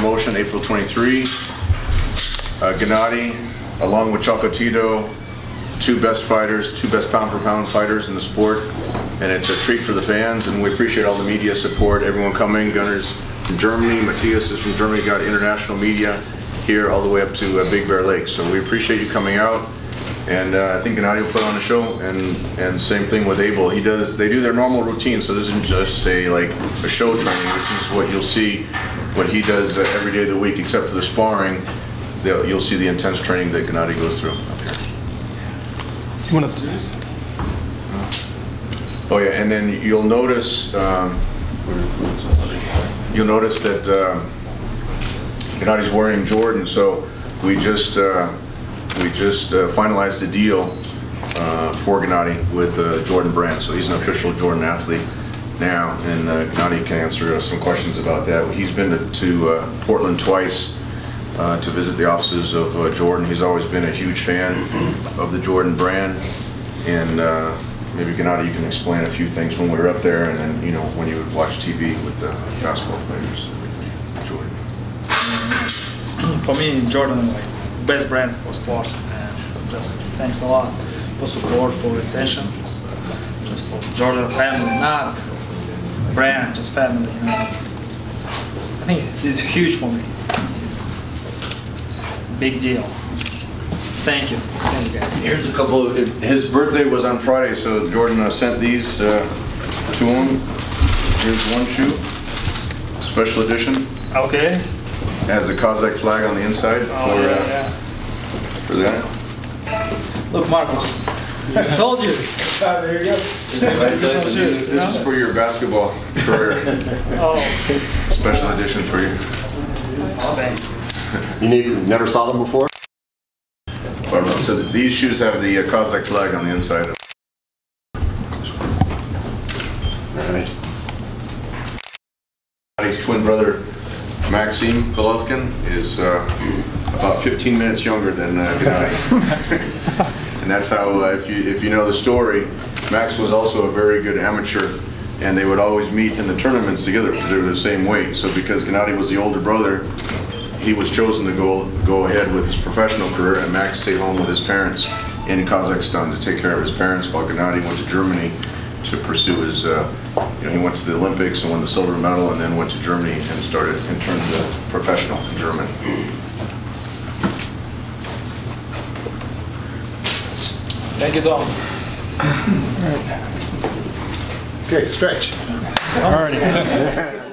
promotion, April 23. Uh, Gennady, along with Chocolatito, two best fighters, two best pound-for-pound fighters in the sport, and it's a treat for the fans, and we appreciate all the media support, everyone coming, Gunners from Germany, Matthias is from Germany, got international media here all the way up to uh, Big Bear Lake, so we appreciate you coming out, and uh, I think Gennady will put on a show, and, and same thing with Abel, he does, they do their normal routine, so this isn't just a, like, a show training, this is what you'll see, what he does uh, every day of the week, except for the sparring, you'll see the intense training that Gennady goes through up here. You want to, Oh, yeah, and then you'll notice, um, you'll notice that um, Gennady's wearing Jordan, so we just, uh, we just uh, finalized the deal uh, for Gennady with uh, Jordan Brand, so he's an official Jordan athlete now, and uh, can answer some questions about that. He's been to- to uh, Portland twice uh, to visit the offices of uh, Jordan. He's always been a huge fan of the Jordan brand, and uh, maybe Gennady, you can explain a few things when we were up there, and then, you know, when you would watch TV with the basketball players, Jordan. for me, Jordan like best brand for sport, and just thanks a lot for support, for attention, just for Jordan family, not brand, just family. You know, I think is huge for me. It's big deal. Thank you, thank you guys. Here's a couple, of- his birthday was on Friday, so Jordan uh, sent these uh, to him. Here's one shoe, special edition, Okay. has the Kazakh flag on the inside for, Oh, yeah, uh, yeah. for that. Look, Marcos, I told you. there you go. This is for your basketball career, Oh, special edition for you. thank you. You ne- never saw them before? Well, no, So these shoes have the uh, Kazakh flag on the inside. All right. His twin brother, Maxim Golovkin, is uh, about 15 minutes younger than uh, Gennady. And that's how, uh, if you, if you know the story, Max was also a very good amateur, and they would always meet in the tournaments together because they were the same weight. So because Gennady was the older brother, he was chosen to go, go ahead with his professional career, and Max stayed home with his parents in Kazakhstan to take care of his parents, while Gennady went to Germany to pursue his, uh, you know, he went to the Olympics and won the silver medal, and then went to Germany and started, and turned professional in Germany. Thank you, Tom. Okay, stretch. All righty.